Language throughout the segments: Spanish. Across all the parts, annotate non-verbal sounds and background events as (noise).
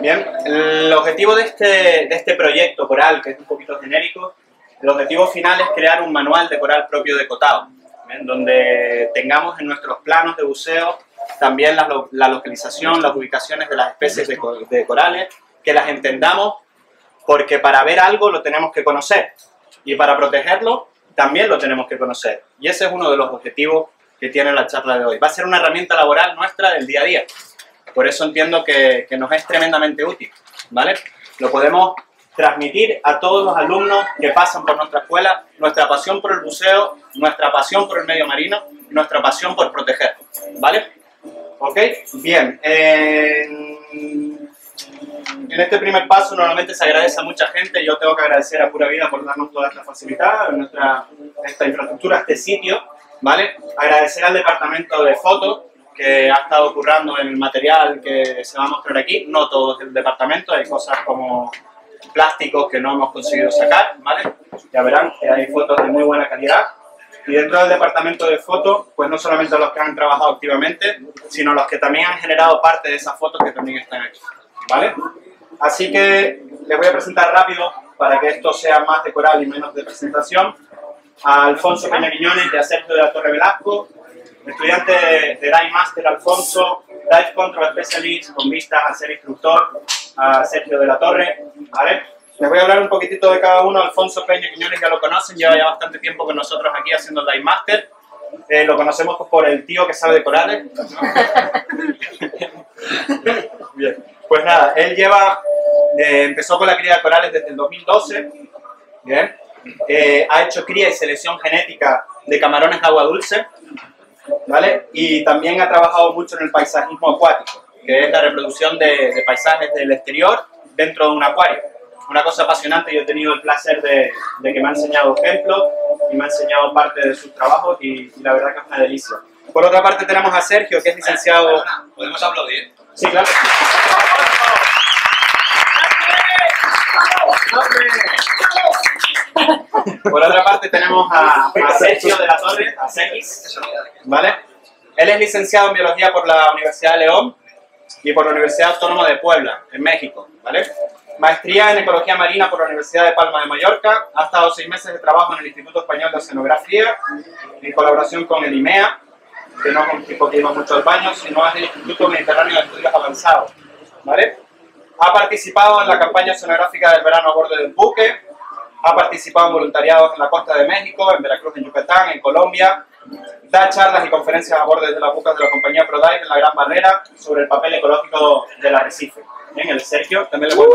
Bien, el objetivo de este, de este proyecto coral, que es un poquito genérico, el objetivo final es crear un manual de coral propio de Cotao, ¿bien? donde tengamos en nuestros planos de buceo también la, la localización, las ubicaciones de las especies de, de corales, que las entendamos, porque para ver algo lo tenemos que conocer y para protegerlo también lo tenemos que conocer. Y ese es uno de los objetivos que tiene la charla de hoy. Va a ser una herramienta laboral nuestra del día a día. Por eso entiendo que, que nos es tremendamente útil, ¿vale? Lo podemos transmitir a todos los alumnos que pasan por nuestra escuela nuestra pasión por el buceo, nuestra pasión por el medio marino, nuestra pasión por protegerlo, ¿vale? ¿Ok? Bien. En, en este primer paso normalmente se agradece a mucha gente. Yo tengo que agradecer a Pura Vida por darnos toda esta facilidad, nuestra, esta infraestructura, este sitio, ¿vale? Agradecer al departamento de fotos que ha estado currando en el material que se va a mostrar aquí. No todo es el departamento, hay cosas como plásticos que no hemos conseguido sacar, ¿vale? Ya verán que hay fotos de muy buena calidad. Y dentro del departamento de fotos, pues no solamente los que han trabajado activamente, sino los que también han generado parte de esas fotos que también están aquí, ¿vale? Así que les voy a presentar rápido, para que esto sea más de coral y menos de presentación, a Alfonso Peña Quiñones y a de la Torre Velasco, estudiante de, Dive Master Alfonso, Dive Control Specialist, con vistas a ser instructor, a Sergio de la Torre, ¿vale? Les voy a hablar un poquitito de cada uno. Alfonso Peña Quiñones ya lo conocen, lleva ya bastante tiempo con nosotros aquí haciendo el Dive Master. Eh, lo conocemos por el tío que sabe de corales. (laughs) ¿no? Bien. Pues nada, él lleva, eh, empezó con la cría de corales desde el 2012. Bien. Eh, ha hecho cría y selección genética de camarones de agua dulce. ¿Vale? Y también ha trabajado mucho en el paisajismo acuático, que es la reproducción de, de paisajes del exterior dentro de un acuario. Una cosa apasionante, yo he tenido el placer de, de que me ha enseñado ejemplos y me ha enseñado parte de sus trabajos y, y la verdad que es una delicia. Por otra parte tenemos a Sergio, que es licenciado... Perdona, ¿podemos aplaudir? Sí, claro. Por otra parte tenemos a, a Sergio de la Torre, a ¿vale? Él es licenciado en Biología por la Universidad de León y por la Universidad Autónoma de Puebla, en México, ¿vale? Maestría en Ecología Marina por la Universidad de Palma de Mallorca. Ha estado seis meses de trabajo en el Instituto Español de Oceanografía, en colaboración con el IMEA, que no es un tipo que iba mucho al baño, sino es el Instituto Mediterráneo de Estudios Avanzados, ¿vale? Ha participado en la campaña oceanográfica del verano a bordo del buque, ha participado en voluntariados en la costa de México, en Veracruz, en Yucatán, en Colombia, da charlas y conferencias a bordo de las bucas de la compañía ProDive en la Gran Barrera sobre el papel ecológico del arrecife. Bien, el Sergio también le voy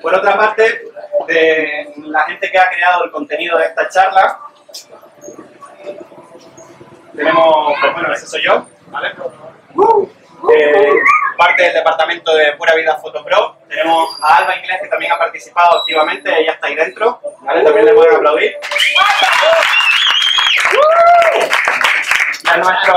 Por otra parte, de la gente que ha creado el contenido de esta charla, tenemos, pues bueno, ese soy yo, ¿vale? Eh, parte del departamento de Pura Vida Photo Pro. Tenemos a Alba Inglés que también ha participado activamente, ella está ahí dentro, ¿vale? También le pueden aplaudir. Y a nuestro,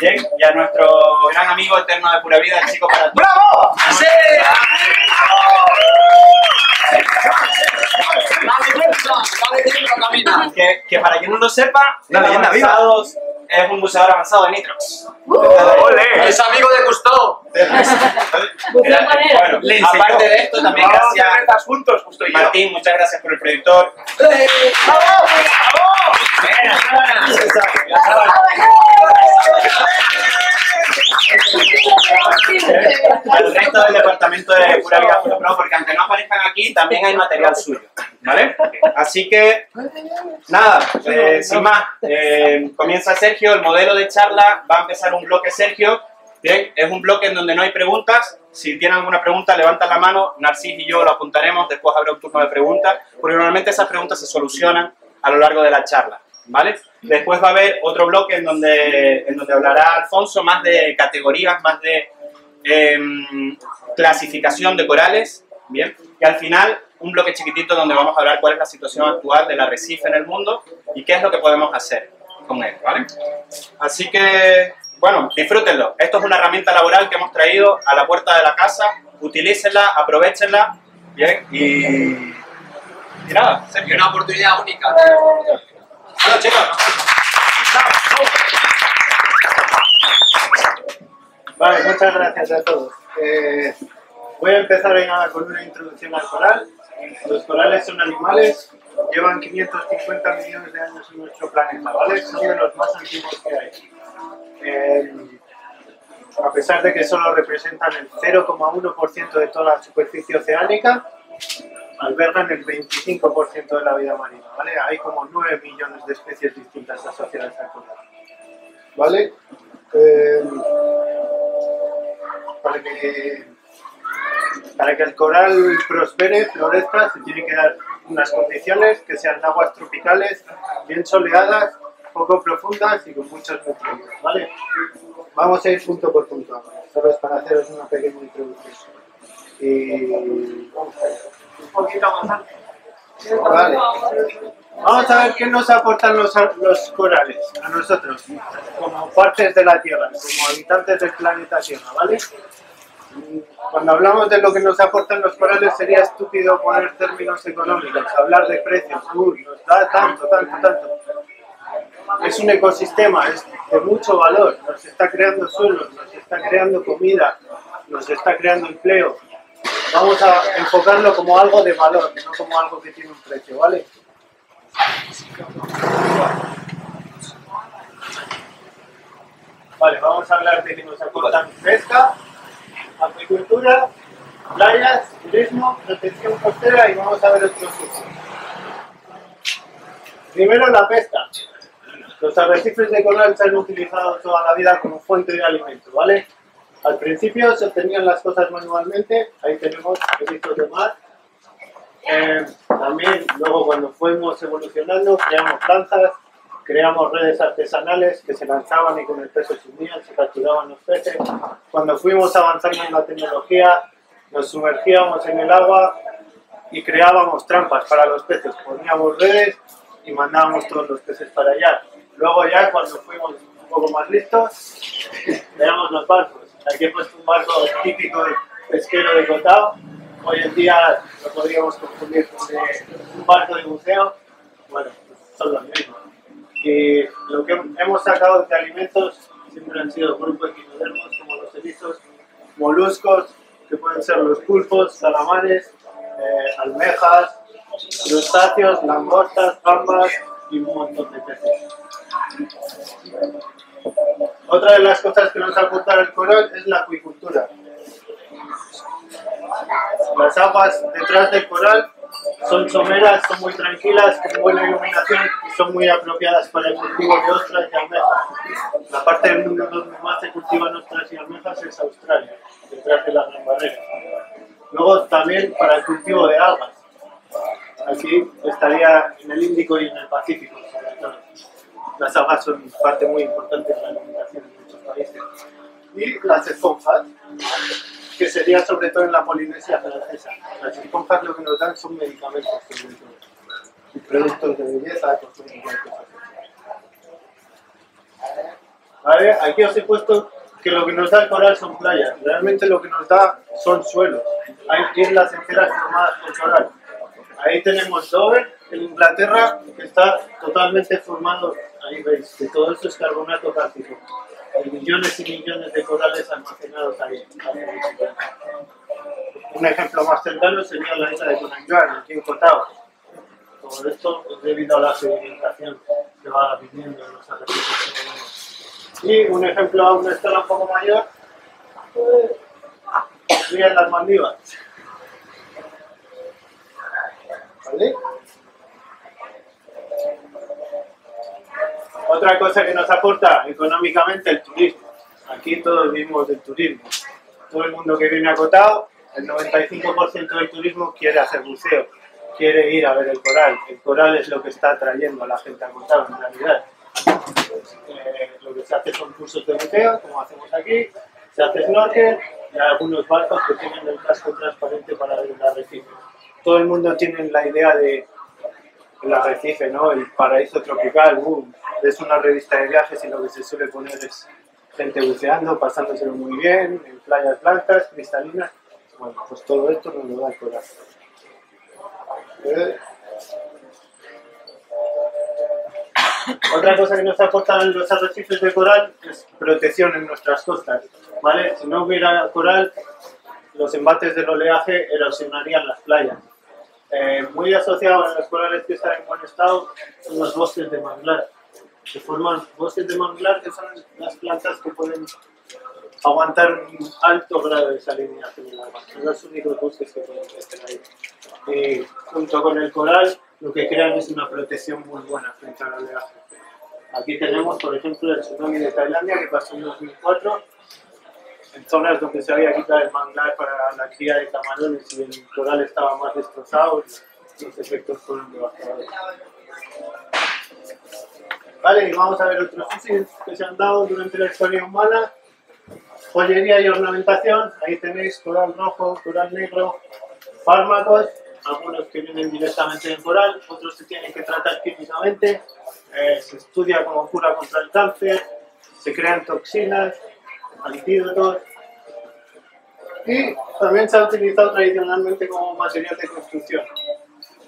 bien, y a nuestro gran amigo eterno de Pura Vida, el chico para ¡Bravo! ¡Sí! ¡Dale dentro! ¡Dale dentro, camina! que, que para quien no lo sepa, es leyenda viva. avanzados- es un buceador avanzado de Nitrox. ¡Ole! ¡Es amigo de! Era- bueno, Le aparte de esto, también Vamos gracias metas juntos, justo y yo. Martín, muchas gracias por el proyector. Al resto del departamento de Pura Vida Pro, porque aunque no aparezcan aquí, también hay material suyo, ¿vale? Así que, nada, eh, sin más, eh, comienza Sergio, el modelo de charla, va a empezar un bloque Sergio, bien, es un bloque en donde no hay preguntas, si tienen alguna pregunta, levantan la mano, Narcis y yo lo apuntaremos, después habrá un turno de preguntas, porque normalmente esas preguntas se solucionan a lo largo de la charla, ¿vale? Después va a haber otro bloque en donde, en donde hablará Alfonso más de categorías, más de em, clasificación de corales, ¿bien? Y al final un bloque chiquitito donde vamos a hablar cuál es la situación actual del arrecife en el mundo y qué es lo que podemos hacer con él, ¿vale? Así que, bueno, disfrútenlo. Esto es una herramienta laboral que hemos traído a la puerta de la casa, utilícenla, aprovechenla, Bien, y, y nada, Y una oportunidad única. Vale, muchas gracias a todos. Eh, voy a empezar con una introducción al coral. Los corales son animales, llevan 550 millones de años en nuestro planeta, ¿vale? Son de los más antiguos que hay. Eh, a pesar de que solo representan el 0,1% de toda la superficie oceánica, albergan el 25% de la vida marina, ¿vale? Hay como 9 millones de especies distintas asociadas al coral. ¿Vale? Eh, para que para que el coral prospere, florezca, se tienen que dar unas condiciones que sean aguas tropicales, bien soleadas, poco profundas y con muchos nutrientes, ¿vale? Vamos a ir punto por punto ahora, solo es para haceros una pequeña introducción. Y. Un poquito más alto. Vale. Vamos a ver qué nos aportan los, los corales a nosotros, como partes de la Tierra, como habitantes del planeta Tierra, ¿vale? Cuando hablamos de lo que nos aportan los corales sería estúpido poner términos económicos, hablar de precios, uy, nos da tanto, tanto, tanto. Es un ecosistema, es de mucho valor, nos está creando suelos, nos está creando comida, nos está creando empleo. Vamos a enfocarlo como algo de valor, no como algo que tiene un precio, ¿vale? Vale, vamos a hablar de que nos aportan pesca, acuicultura, playas, turismo, protección costera y vamos a ver otros usos. Primero la pesca. Los arrecifes de coral se han utilizado toda la vida como fuente de alimento, ¿vale? Al principio se obtenían las cosas manualmente, ahí tenemos erizos de mar. Eh, también luego cuando fuimos evolucionando creamos lanzas, creamos redes artesanales que se lanzaban y con el peso se unían, se capturaban los peces. Cuando fuimos avanzando en la tecnología, nos sumergíamos en el agua y creábamos trampas para los peces. Poníamos redes y mandábamos todos los peces para allá. Luego ya cuando fuimos un poco más listos, (laughs) creamos los barcos. Aquí he puesto un barco típico pesquero de Cotao. Hoy en día lo podríamos confundir con un barco de buceo. Bueno, son los mismos. Lo que hemos sacado de alimentos siempre han sido grupos equinodermos como los erizos, moluscos, que pueden ser los pulpos, salamares, eh, almejas, crustáceos, langostas, gambas y un montón de peces. Otra de las cosas que nos aporta el coral es la acuicultura. Las aguas detrás del coral son someras, son muy tranquilas, con buena iluminación y son muy apropiadas para el cultivo de ostras y almejas. La parte del mundo donde más se cultivan ostras y almejas es Australia, detrás de la gran barrera. Luego también para el cultivo de algas. Aquí estaría en el Índico y en el Pacífico, sobre todo. Las algas son parte muy importante de la alimentación en muchos países. Y las esponjas, que sería sobre todo en la Polinesia francesa. Las esponjas lo que nos dan son medicamentos. Y productos de belleza. ¿Vale? Aquí os he puesto que lo que nos da el coral son playas. Realmente lo que nos da son suelos. Hay islas enteras formadas por coral. Ahí tenemos Dover, en Inglaterra, está totalmente formado, ahí veis, que todo esto es carbonato cálcico. Hay millones y millones de corales almacenados ahí. Un ejemplo más cercano sería la isla de Conanguán, aquí en Cotao. Todo esto es debido a la sedimentación que va viviendo en los arrecifes que tenemos. Y un ejemplo a una escala un poco mayor, serían las Maldivas. ¿Vale? Otra cosa que nos aporta económicamente el turismo. Aquí todos vivimos del turismo. Todo el mundo que viene acotado, el 95% del turismo quiere hacer buceo, quiere ir a ver el coral. El coral es lo que está atrayendo a la gente acotado en realidad. Eh, lo que se hace son cursos de buceo, como hacemos aquí, se hace snorkel y hay algunos barcos que tienen el casco transparente para ver el arrecife. Todo el mundo tiene la idea de el arrecife, ¿no? El paraíso tropical, uh, es una revista de viajes y lo que se suele poner es gente buceando, pasándoselo muy bien, en playas blancas, cristalinas. Bueno, pues todo esto nos lo da el coral. Eh. Otra cosa que nos aportan los arrecifes de coral es protección en nuestras costas. ¿vale? Si no hubiera coral, los embates del oleaje erosionarían las playas. Eh, muy asociado a los corales que están en buen estado son los bosques de manglar. Se forman bosques de manglar que son las plantas que pueden aguantar un alto grado de salinización en el agua. Son los únicos bosques que pueden crecer ahí. Y junto con el coral, lo que crean es una protección muy buena frente al oleaje. Aquí tenemos, por ejemplo, el tsunami de Tailandia que pasó en 2004 en zonas donde se había quitado el manglar para la cría de camarones y el coral estaba más destrozado, los efectos fueron devastadores. Vale, y vamos a ver otros usos que se han dado durante la historia humana. Joyería y ornamentación, ahí tenéis coral rojo, coral negro, fármacos, algunos que vienen directamente del coral, otros se tienen que tratar químicamente, eh, se estudia como cura contra el cáncer, se crean toxinas, antídotos. Y también se ha utilizado tradicionalmente como material de construcción.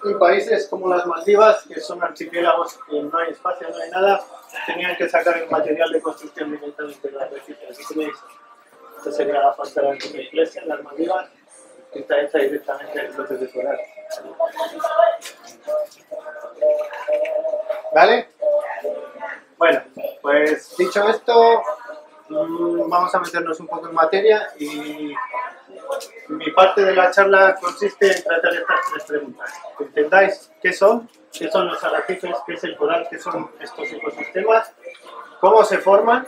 En países como las Maldivas, que son archipiélagos que no hay espacio, no hay nada, tenían que sacar el material de construcción directamente de las veis, esta sería la fachada de la iglesia en las Maldivas, que está hecha directamente en bloques de coral. ¿Vale? Bueno, pues dicho esto, vamos a meternos un poco en materia y mi parte de la charla consiste en tratar estas tres preguntas. Que entendáis qué son, qué son los arrecifes, qué es el coral, qué son estos ecosistemas, cómo se forman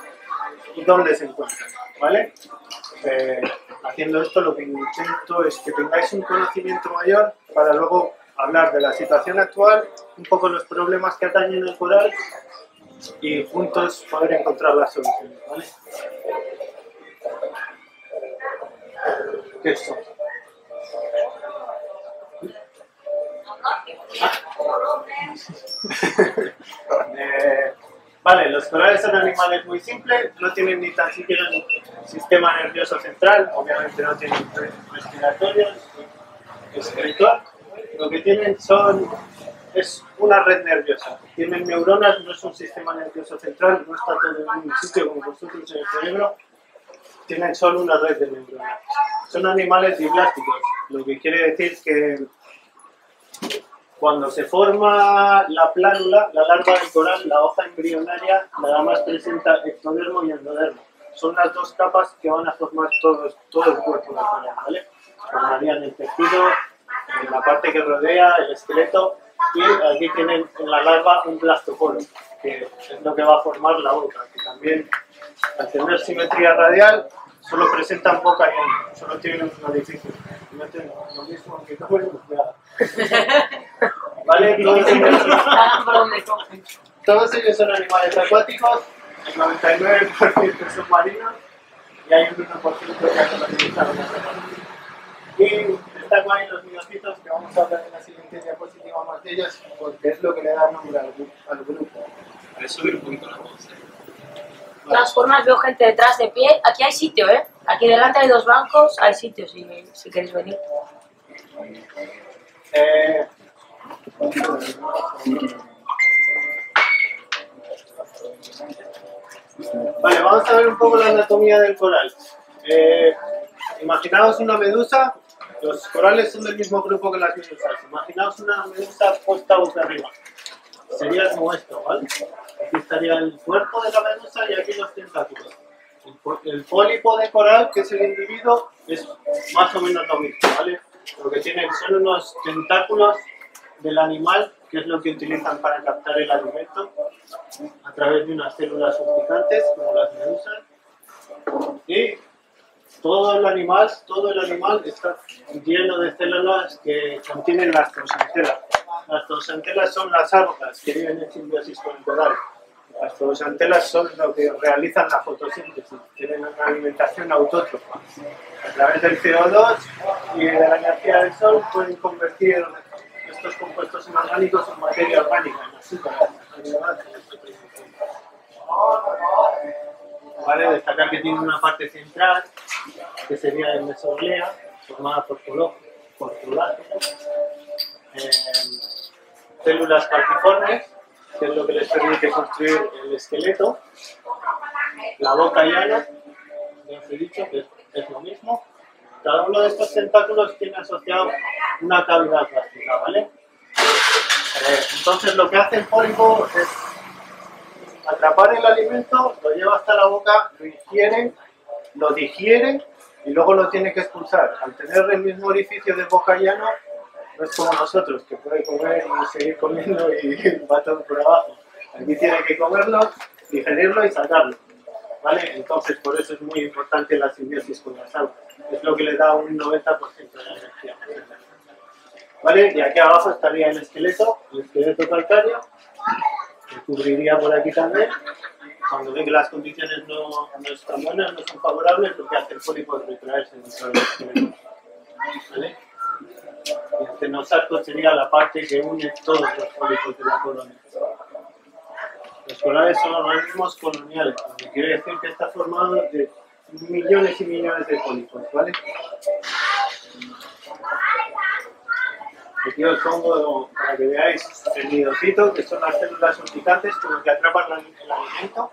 y dónde se encuentran. ¿vale? Eh, haciendo esto lo que intento es que tengáis un conocimiento mayor para luego hablar de la situación actual, un poco los problemas que atañen al coral y juntos poder encontrar las soluciones. ¿vale? ¿Qué es? Eh, vale, los corales son animales muy simples, no tienen ni tan siquiera un sistema nervioso central, obviamente no tienen respiratorios, escritor. Lo que tienen son es una red nerviosa. Tienen neuronas, no es un sistema nervioso central, no está todo en un sitio como vosotros en el cerebro, tienen solo una red de neuronas. Son animales diblásticos, lo que quiere decir que cuando se forma la plánula, la larva del coral, la hoja embrionaria, nada más presenta ectodermo y endodermo. Son las dos capas que van a formar todo, todo el cuerpo del coral, ¿vale? Formarían el tejido, la parte que rodea, el esqueleto y aquí tienen en la larva un blastopolo, que es lo que va a formar la boca, que también al tener simetría radial solo presentan boca y solo tienen un orificio. No tienen lo mismo que no (laughs) ¿Vale? Todos ellos, (laughs) todos ellos son animales acuáticos, el 99% son marinos y hay un 1% que han Y están ahí los minocitos que vamos a hablar en la siguiente diapositiva más de ellos porque es lo que le da nombre al, al grupo. subir un poquito la voz. Todas formas, veo gente detrás de pie. Aquí hay sitio, ¿eh? Aquí delante hay dos bancos, hay sitio si, si queréis venir. Vale, vamos a ver un poco la anatomía del coral. Eh, imaginaos una medusa los corales son del mismo grupo que las medusas. Imaginaos una medusa puesta boca arriba. Sería como esto, ¿vale? Aquí estaría el cuerpo de la medusa y aquí los tentáculos. El pólipo de coral, que es el individuo, es más o menos lo mismo, ¿vale? Lo que tienen son unos tentáculos del animal, que es lo que utilizan para captar el alimento, a través de unas células urticantes, como las medusas. Y todo el animal, todo el animal está lleno de células que contienen las zooxantelas. Las zooxantelas son las algas que viven en simbiosis con el coral. Las zooxantelas son lo que realizan la fotosíntesis, tienen una alimentación autótrofa. A través del CO2 y de la energía del sol pueden convertir estos compuestos inorgánicos en materia orgánica, en azúcar, ¿vale? Destacar que tiene una parte central, que sería el mesoglea, formada por, por eh, células calciformes, que es lo que les permite construir el esqueleto, la boca llana, ya os he dicho que es, lo mismo. Cada uno de estos tentáculos tiene asociado una cavidad gástrica, ¿vale? Entonces lo que hace el pólipo es atrapar el alimento, lo lleva hasta la boca, lo ingiere, lo digiere y luego lo tiene que expulsar. Al tener el mismo orificio de boca llano, no es como nosotros, que puede comer y seguir comiendo y (laughs) va todo por abajo. Aquí tiene que comerlo, digerirlo y sacarlo. ¿Vale? Entonces, por eso es muy importante la simbiosis con las algas. Es lo que le da un 90% de la energía. ¿Vale? Y aquí abajo estaría el esqueleto, el esqueleto calcáreo, que cubriría por aquí también. Cuando ve que las condiciones no, no están buenas, no son favorables, lo que hace el pólipo es retraerse dentro del esqueleto. ¿Vale? Y el tenosarco sería la parte que une todos los pólipos de la colonia. Los corales son organismos coloniales, lo que quiere decir que está formado de millones y millones de pólipos, ¿vale? Aquí os pongo para que veáis el nidocito, que son las células urticantes con las que atrapan el alimento.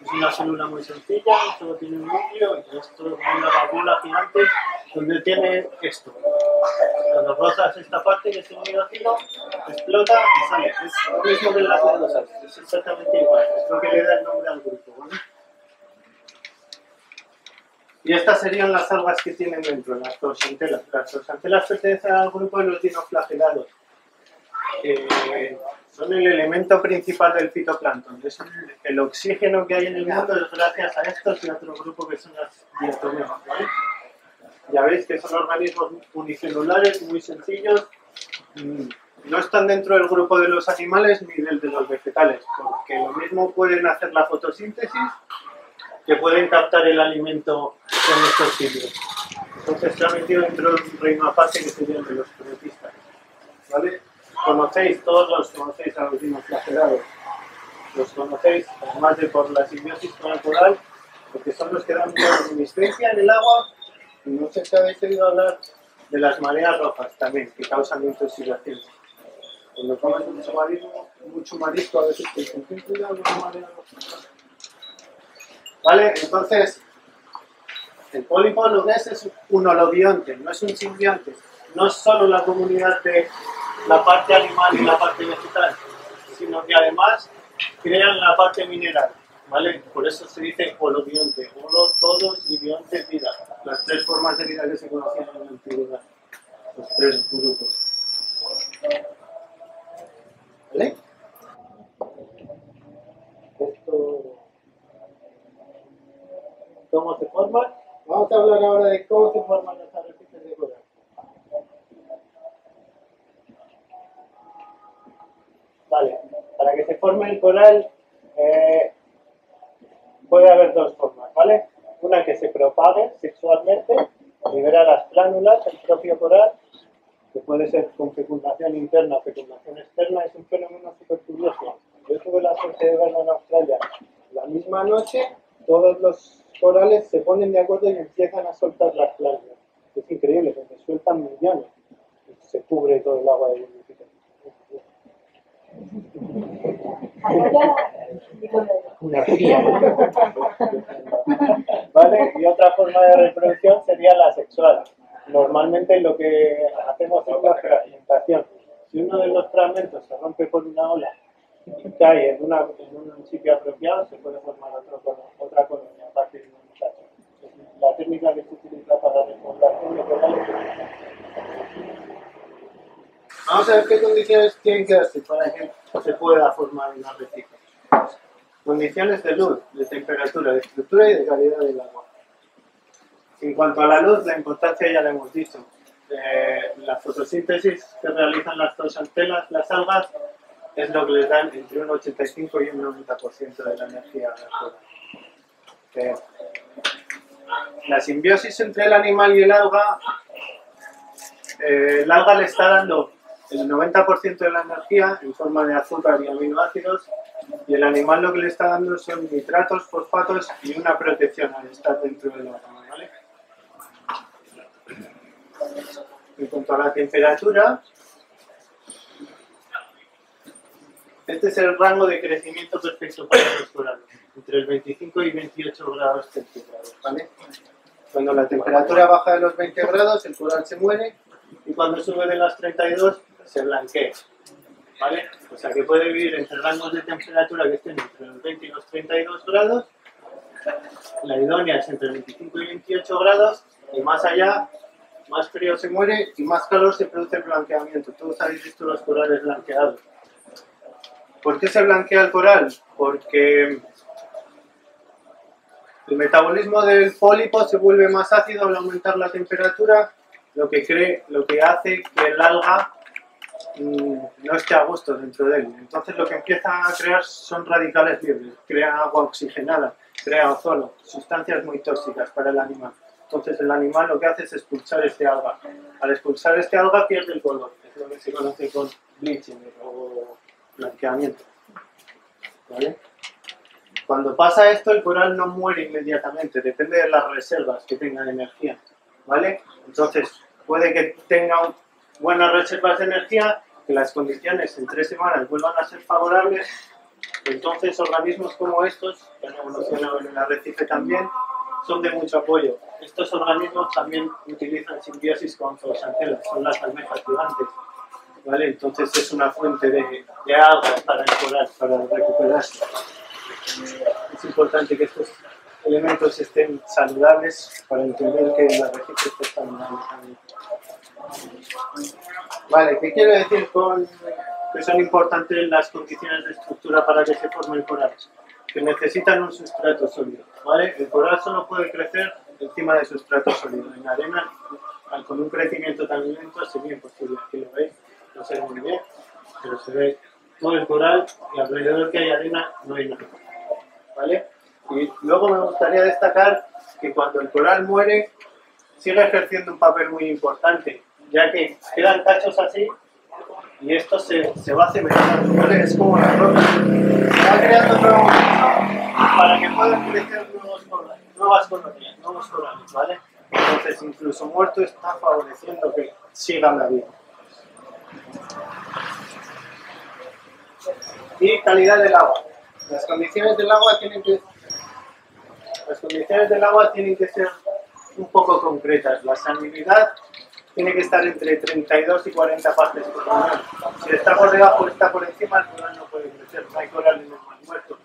Es una célula muy sencilla, solo tiene un núcleo y esto es una válvula gigante donde tiene esto. Cuando rozas esta parte que es nidocito, explota y sale. Es lo mismo que en las medusas, es exactamente igual. Es lo que le da el nombre al grupo, ¿vale? Y estas serían las algas que tienen dentro, las torsantelas. Las torsantelas pertenecen al grupo de los dinoflagelados. Eh, son el elemento principal del fitoplancton. Es el, oxígeno que hay en el mundo es gracias a estos y a otro grupo que son las diatomeas. ¿vale? Ya veis que son organismos unicelulares, muy sencillos. Mm, No están dentro del grupo de los animales ni del de los vegetales, porque lo mismo pueden hacer la fotosíntesis que pueden captar el alimento en estos sitios. Entonces se ha metido dentro de un reino aparte que sería el de los protistas. ¿Vale? Conocéis, todos los conocéis a los dinoflagelados. Los conocéis, además de por la simbiosis coral, porque son los que dan luminiscencia en el agua. Y no sé si habéis oído hablar de las mareas rojas también, que causan intoxicación. Cuando comes mucho marisco, mucho marisco a veces te dicen, cuidado la marea roja. ¿Vale? Entonces, el pólipo lo que es es un holobionte, no es un simbionte. No es solo la comunidad de la parte animal y la parte vegetal, sino que además crean la parte mineral. ¿Vale? Por eso se dice holobionte. Holo, todos y bionte, vida. Las tres formas de vida que se conocían en la antigüedad. Los tres grupos. ¿Vale? Esto cómo se forman. Vamos a hablar ahora de cómo se forman los arrecifes de coral. Para que se forme el coral eh, puede haber dos formas, ¿vale? Una que se propague sexualmente, libera las plánulas, el propio coral, que puede ser con fecundación interna o fecundación externa, es un fenómeno súper curioso. Yo tuve la suerte de verlo en Australia. La misma noche, todos los corales se ponen de acuerdo y empiezan a soltar las plánulas. Es increíble, porque sueltan millones y se cubre todo el agua de. Una fría. ¿Vale? Y otra forma de reproducción sería la sexual. Normalmente lo que hacemos es la fragmentación. Si uno de los fragmentos se rompe por una ola y cae en, una, en un sitio apropiado, se puede formar otro otra colonia a partir de un muchacho. La técnica que se utiliza para la repoblación de corales. Vamos a ver qué condiciones tienen que darse para que se pueda formar un arrecife. Condiciones de luz, de temperatura, de estructura y de calidad del agua. En cuanto a la luz, la importancia ya la hemos dicho. Eh, la fotosíntesis que realizan las zooxantelas, las algas, es lo que les dan entre un 85 y un 90% de la energía. Eh, la simbiosis entre el animal y el alga, eh, el alga le está dando el 90% de la energía en forma de azúcar y aminoácidos y el animal lo que le está dando son nitratos, fosfatos y una protección al estar dentro del agua. ¿vale? En cuanto a la temperatura, Este es el rango de crecimiento perfecto para los corales, entre el 25 y 28 grados centígrados, ¿vale? Cuando la temperatura baja de los 20 grados, el coral se muere y cuando sube de las 32, se blanquea, ¿vale? O sea que puede vivir entre rangos de temperatura que estén entre los 20 y los 32 grados, la idónea es entre 25 y 28 grados y más allá, más frío se muere y más calor se produce el blanqueamiento. Todos habéis visto los corales blanqueados. ¿Por qué se blanquea el coral? Porque el metabolismo del pólipo se vuelve más ácido al aumentar la temperatura, lo que, cree, lo que hace que el alga no esté a gusto dentro de él. Entonces lo que empieza a crear son radicales libres, crea agua oxigenada, crea ozono, sustancias muy tóxicas para el animal. Entonces el animal lo que hace es expulsar este alga. Al expulsar este alga pierde el color, es lo que se conoce con bleaching o blanqueamiento. Cuando pasa esto, el coral no muere inmediatamente, depende de las reservas que tenga de energía. ¿Vale? Entonces, puede que tenga buenas reservas de energía, que las condiciones en tres semanas vuelvan a ser favorables. Entonces, organismos como estos, que han evolucionado en el arrecife también, son de mucho apoyo. Estos organismos también utilizan simbiosis con zooxantelas, son las almejas gigantes. ¿Vale? Entonces es una fuente de, de agua para el coral, para recuperarse. Es importante que estos elementos estén saludables para entender que la arrecife está también. Vale, ¿qué quiero decir con que son importantes las condiciones de estructura para que se forme el coral? Que necesitan un sustrato sólido, ¿vale? El coral solo puede crecer encima de sustrato sólido. En arena, con un crecimiento tan lento, sería imposible. Aquí lo veis, no se ve muy bien, pero se ve todo el coral y alrededor que hay arena no hay nada. ¿Vale? Y luego me gustaría destacar que cuando el coral muere, sigue ejerciendo un papel muy importante, ya que quedan cachos así y esto se, se va cementando, ¿vale? Es como la roca. Se creando nuevo para que puedan crecer nuevos nuevas colonias, nuevos corales, ¿vale? Entonces, incluso muerto está favoreciendo que sigan la vida. Y calidad del agua. Las condiciones del agua tienen que las condiciones del agua tienen que ser un poco concretas. La salinidad tiene que estar entre 32 y 40 partes por millón. Si está por debajo o está por encima, el coral no puede crecer. No hay coral en el mar muerto.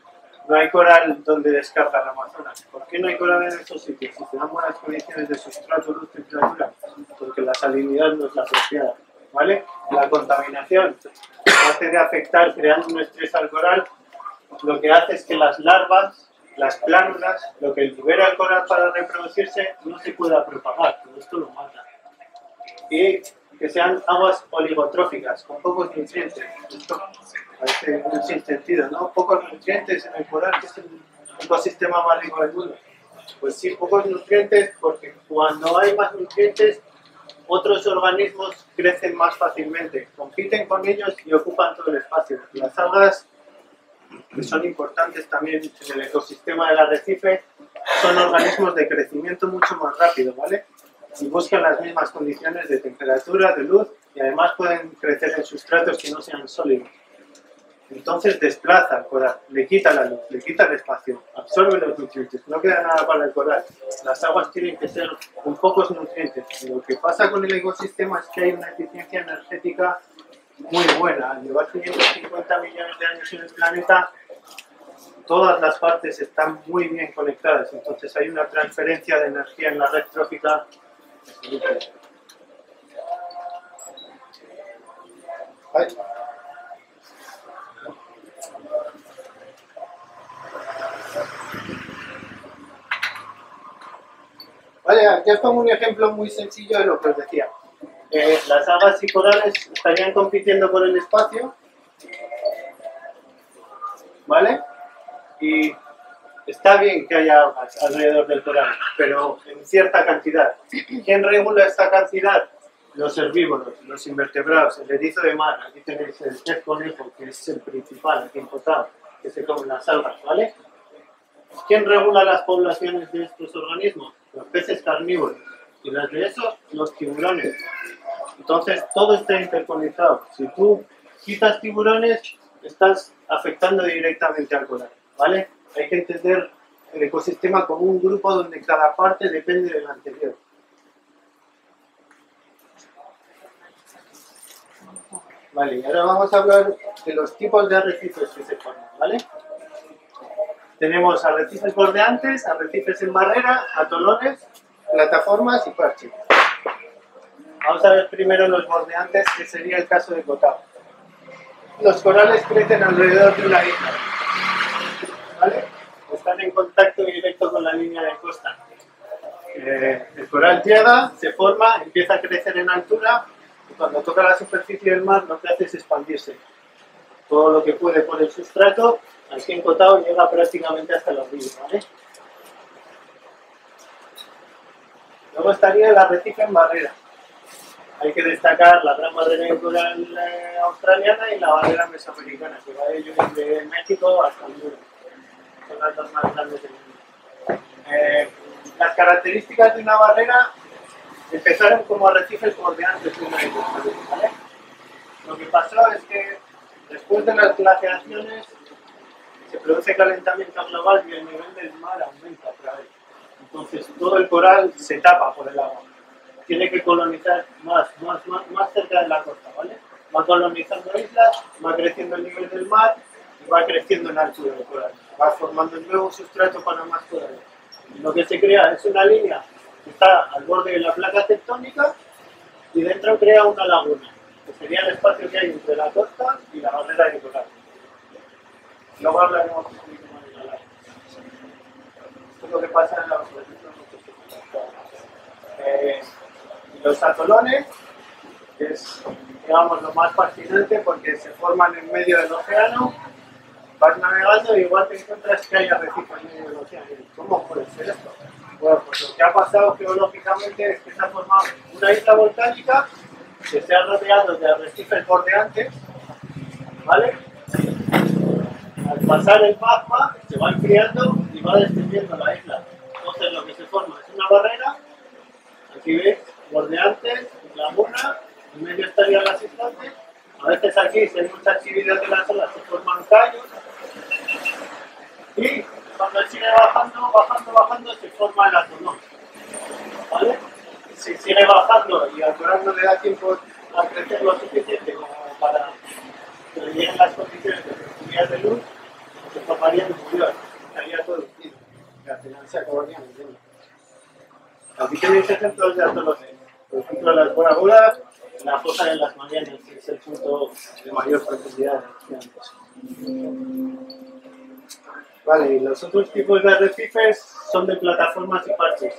No hay coral donde descarga la Amazonas. ¿Por qué no hay coral en estos sitios? Si se dan buenas condiciones de sustrato, luz, temperatura, porque la salinidad no es la apropiada. ¿Vale? La contaminación hace de afectar creando un estrés al coral. Lo que hace es que las larvas las plánulas, lo que libera el coral para reproducirse, no se pueda propagar, todo esto lo mata. Y que sean aguas oligotróficas, con pocos nutrientes. Esto parece un sinsentido, ¿no? Pocos nutrientes en el coral, que es el ecosistema más rico del mundo. Pues sí, pocos nutrientes, porque cuando hay más nutrientes, otros organismos crecen más fácilmente, compiten con ellos y ocupan todo el espacio. Las algas que son importantes también en el ecosistema del arrecife, son organismos de crecimiento mucho más rápido, ¿vale? Y buscan las mismas condiciones de temperatura, de luz, y además pueden crecer en sustratos que no sean sólidos. Entonces desplaza al coral, le quita la luz, le quita el espacio, absorbe los nutrientes, no queda nada para el coral. Las aguas tienen que ser con pocos nutrientes. Lo que pasa con el ecosistema es que hay una eficiencia energética muy buena. Al llevar 550 millones de años en el planeta, todas las partes están muy bien conectadas. Entonces hay una transferencia de energía en la red trófica. Ay. Vale, aquí os pongo un ejemplo muy sencillo de lo que os decía. Eh, las algas y corales estarían compitiendo por el espacio, ¿vale? Y está bien que haya algas alrededor del coral, pero en cierta cantidad. ¿Quién regula esta cantidad? Los herbívoros, los invertebrados, el erizo de mar, aquí tenéis el pez conejo, que es el principal, aquí en Potao, que se comen las algas, ¿vale? ¿Quién regula las poblaciones de estos organismos? Los peces carnívoros. Y las de esos, los tiburones. Entonces, todo está interconectado. Si tú quitas tiburones, estás afectando directamente al coral, ¿vale? Hay que entender el ecosistema como un grupo donde cada parte depende de la anterior. Vale, y ahora vamos a hablar de los tipos de arrecifes que se forman, ¿vale? Tenemos arrecifes bordeantes, arrecifes en barrera, atolones, plataformas y parches. Vamos a ver primero los bordeantes, que sería el caso de Cotao. Los corales crecen alrededor de una isla. En contacto directo con la línea de costa. Eh, el coral llega, se forma, empieza a crecer en altura y cuando toca la superficie del mar lo que hace es expandirse. Todo lo que puede por el sustrato, aquí en Cotao llega prácticamente hasta los ríos, ¿vale? Luego estaría el arrecife en barrera. Hay que destacar la gran barrera coral eh, australiana y la barrera mesoamericana, que va desde México hasta Honduras. Del. Eh, las características de una barrera empezaron como arrecifes una isla, ¿vale? Lo que pasó es que después de las glaciaciones se produce calentamiento global y el nivel del mar aumenta otra vez. Entonces todo el coral se tapa por el agua. Tiene que colonizar más, más, más, más cerca de la costa, ¿vale? Va colonizando islas, va creciendo el nivel del mar y va creciendo en altura el coral. Va formando un nuevo sustrato para más coral. Lo que se crea es una línea que está al borde de la placa tectónica y dentro crea una laguna, que sería el espacio que hay entre la costa y la barrera de coral. Luego hablaremos un poquito más de la. Esto es lo que pasa en la eh, Los atolones, es digamos lo más fascinante porque se forman en medio del océano, vas navegando y igual te encuentras que hay arrecifes en medio del. ¿Cómo puede ser esto? Bueno, pues lo que ha pasado geológicamente es que se ha formado una isla volcánica que se ha rodeado de arrecifes bordeantes, ¿vale? Al pasar el magma se va enfriando y va descendiendo la isla. Entonces lo que se forma es una barrera, aquí veis, bordeantes, laguna, en medio estarían las islas, a veces aquí, si hay mucha actividad de las olas, se forman callos, y cuando sigue bajando, bajando, bajando, se forma el atolón. ¿Vale? Si sigue bajando y al coral no le da tiempo a crecer lo suficiente como para que le lleguen las condiciones de profundidad de luz, se formaría en interior, estaría todo hundido. Y al final se. Aquí tenéis ejemplos de atolones. Por ejemplo, las boraguras, la fosa de las Marianas, que es el punto de mayor profundidad. Vale, y los otros tipos de arrecifes son de plataformas y parches.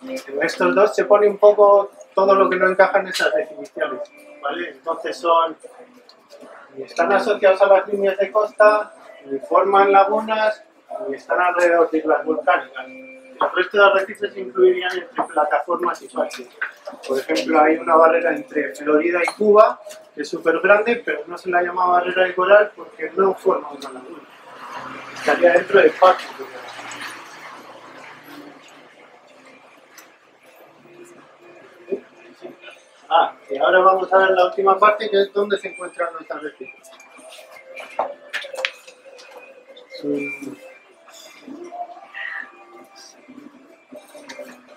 En estos dos se pone un poco todo lo que no encaja en esas definiciones. ¿vale? Entonces son, están asociados a las líneas de costa, forman lagunas y están alrededor de islas volcánicas. El resto de arrecifes incluirían entre plataformas y parches. Por ejemplo, hay una barrera entre Florida y Cuba, que es súper grande, pero no se la llama barrera de coral porque no forma una laguna estaría dentro del parque. Ah, y ahora vamos a ver la última parte, que es donde se encuentran nuestras recifes.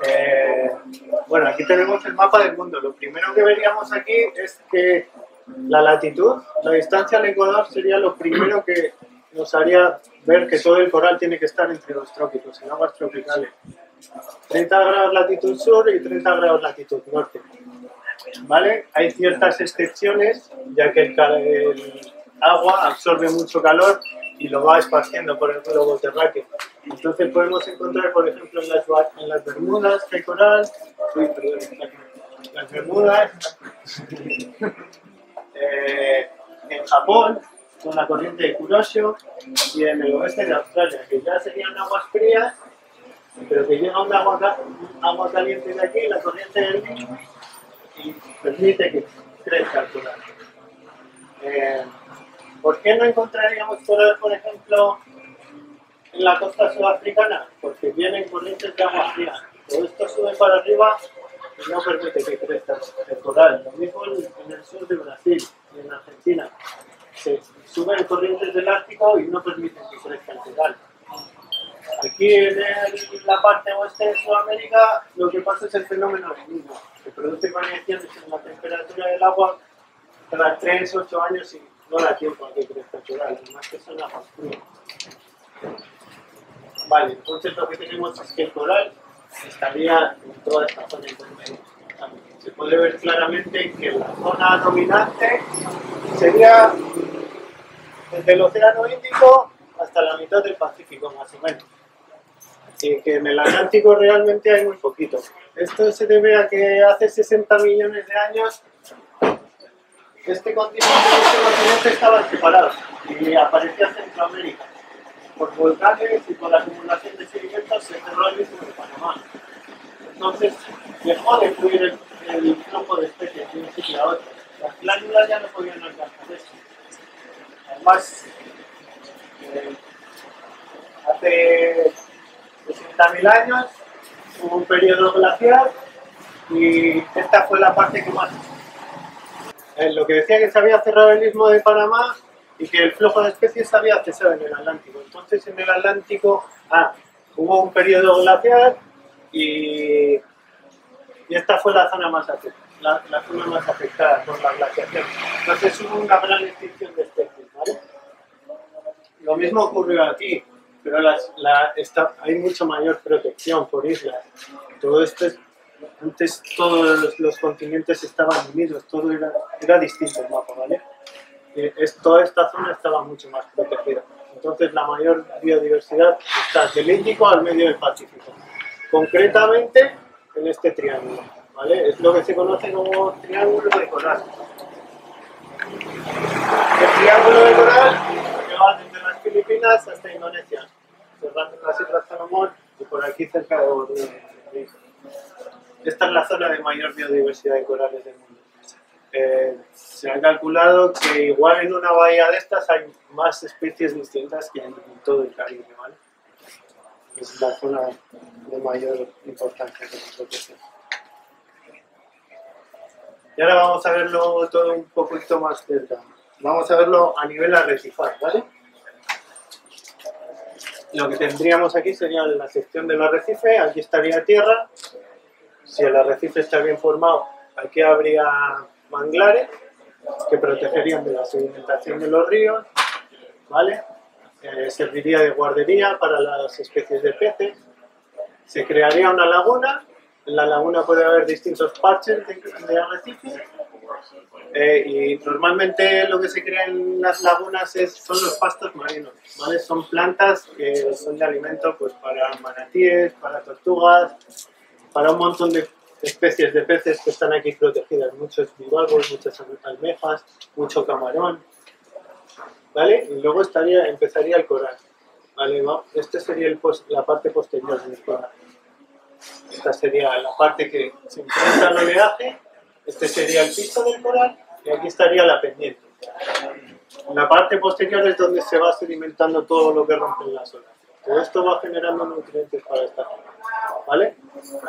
Eh, bueno, aquí tenemos el mapa del mundo. Lo primero que veríamos aquí es que la latitud, la distancia al Ecuador sería lo primero que nos haría ver que todo el coral tiene que estar entre los trópicos, en aguas tropicales. 30 grados latitud sur y 30 grados latitud norte. ¿Vale? Hay ciertas excepciones, ya que el, agua absorbe mucho calor y lo va esparciendo por el globo terráqueo. Entonces podemos encontrar, por ejemplo, en las, en las Bermudas que hay coral, las Bermudas, (laughs) eh, en Japón, con la corriente de Kuroshio y en el oeste de Australia, que ya serían aguas frías, pero que llega un agua, agua caliente de aquí, la corriente del Niño, y permite que crezca el coral. Eh, ¿Por qué no encontraríamos coral, por ejemplo, en la costa sudafricana? Porque vienen corrientes de agua fría. Todo esto sube para arriba y no permite que crezca el coral. Lo mismo en el sur de Brasil y en Argentina se suben corrientes del Ártico y no permiten que crezca el coral. Aquí en la parte oeste de Sudamérica lo que pasa es el fenómeno del mismo. Se producen variaciones en la temperatura del agua cada 3, 8 años y no da tiempo a que crezca el coral, además que son aguas frías. Vale, entonces lo que tenemos es que el coral estaría en toda esta zona intermedia. Se puede ver claramente que la zona dominante sería desde el Océano Índico hasta la mitad del Pacífico, más o menos. Y que en el Atlántico realmente hay muy poquito. Esto se debe a que hace 60 millones de años este continente este continente estaban separados y aparecía Centroamérica. Por volcanes y por la acumulación de sedimentos se cerró el istmo de Panamá. Entonces dejó de fluir el, el de especies de un sitio a otro. Las glándulas ya no podían alcanzar esto. Además, eh, hace 60.000 años hubo un periodo glacial y esta fue la parte que más... Eh, lo que decía que se había cerrado el istmo de Panamá y que el flujo de especies había cesado en el Atlántico. Entonces en el Atlántico ah, hubo un periodo glacial y, y esta fue la zona más afectada, la, la zona más afectada por la glaciación. Entonces hubo una gran extinción de especies. Lo mismo ocurrió aquí, pero hay mucho mayor protección por islas. Todo esto es- antes todos los, continentes estaban unidos, todo era, distinto el mapa, ¿vale? Toda esta zona estaba mucho más protegida. Entonces la mayor biodiversidad está del Índico al medio del Pacífico. Concretamente en este triángulo, ¿vale? Es lo que se conoce como triángulo de coral. El triángulo de coral Filipinas hasta Indonesia, cerrando las Islas Salomón y por aquí cerca de Borneo. Esta es la zona de mayor biodiversidad de corales del mundo. Eh, se ha calculado que igual en una bahía de estas hay más especies distintas que en todo el Caribe, ¿vale? Es la zona de mayor importancia la protección. Y ahora vamos a verlo todo un poquito más cerca. Vamos a verlo a nivel arrecifal, ¿vale? Lo que tendríamos aquí sería la sección del arrecife, aquí estaría tierra. Si el arrecife está bien formado, aquí habría manglares que protegerían de la sedimentación de los ríos, ¿vale? Eh, serviría de guardería para las especies de peces. Se crearía una laguna, en la laguna puede haber distintos parches de, de arrecife eh, y normalmente lo que se crea en las lagunas es, son los pastos marinos. Son plantas que son de alimento pues, para manatíes, para tortugas, para un montón de especies de peces que están aquí protegidas, muchos bivalvos, muchas almejas, mucho camarón, ¿vale? Y luego estaría, empezaría el coral, ¿vale? Va- Este sería el la parte posterior del coral. Esta sería la parte que se enfrenta al oleaje, este sería el piso del coral y aquí estaría la pendiente. En la parte posterior es donde se va sedimentando todo lo que rompen las olas. Todo esto va generando nutrientes para esta zona. ¿Vale?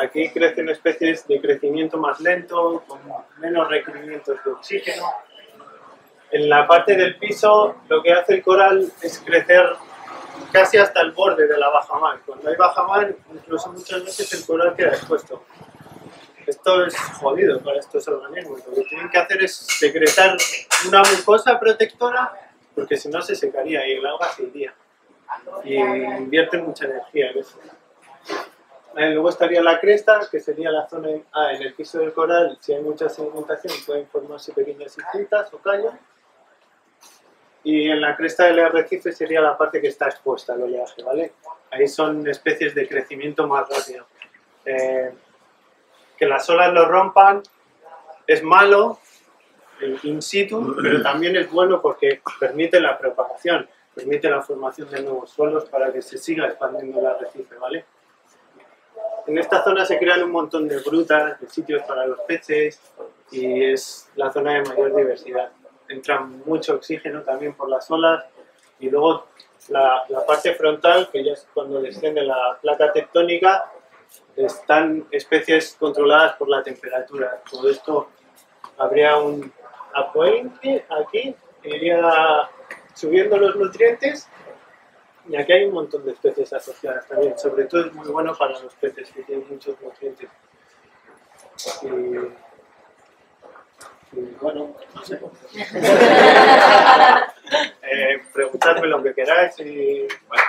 Aquí crecen especies de crecimiento más lento, con menos requerimientos de oxígeno. En la parte del piso, lo que hace el coral es crecer casi hasta el borde de la baja mar. Cuando hay baja mar, incluso muchas veces el coral queda expuesto. Esto es jodido para estos organismos. Lo que tienen que hacer es secretar una mucosa protectora, porque si no se secaría y el agua se iría. Y invierten mucha energía en eso. Eh, Luego estaría la cresta, que sería la zona en, ah, en el piso del coral. Si hay mucha sedimentación, pueden formarse pequeñas islitas o callos. Y en la cresta del arrecife sería la parte que está expuesta al oleaje, ¿vale? Ahí son especies de crecimiento más rápido. Eh, que las olas lo rompan es malo in situ, pero también es bueno porque permite la propagación, permite la formación de nuevos suelos para que se siga expandiendo el arrecife, ¿vale? En esta zona se crean un montón de grutas, de sitios para los peces y es la zona de mayor diversidad. Entra mucho oxígeno también por las olas y luego la, la parte frontal, que ya es cuando desciende la placa tectónica, están especies controladas por la temperatura. Todo esto habría un apuente aquí iría subiendo los nutrientes y aquí hay un montón de especies asociadas también. Sobre todo es muy bueno para los peces que tienen muchos nutrientes. Y, y bueno, no sé. (laughs) eh, preguntadme lo que queráis y bueno.